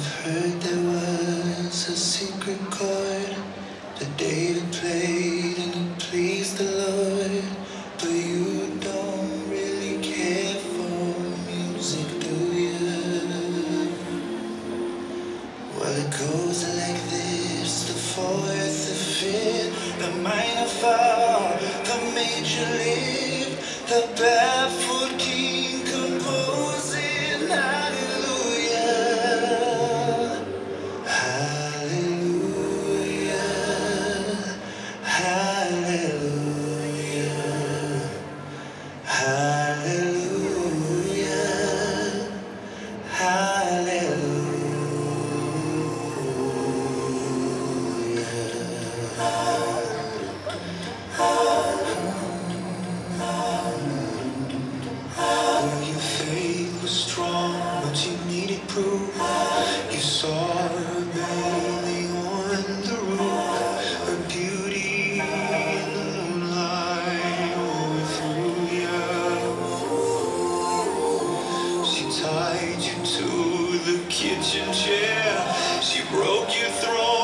I've heard there was a secret chord that David played and it pleased the Lord. But you don't really care for music, do you? Well, it goes like this the fourth, the fifth, the minor fall, the major lift, the baffled kitchen chair. She broke your throne.